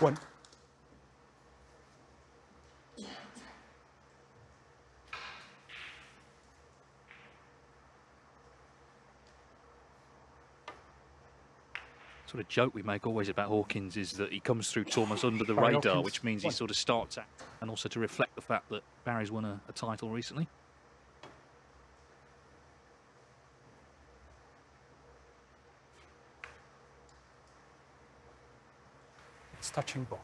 One. Sort of joke we make always about Hawkins is that he comes through Thomas under the Barry radar, Hawkins. which means he sort of starts at, and also to reflect the fact that Barry's won a, a title recently. Touching ball.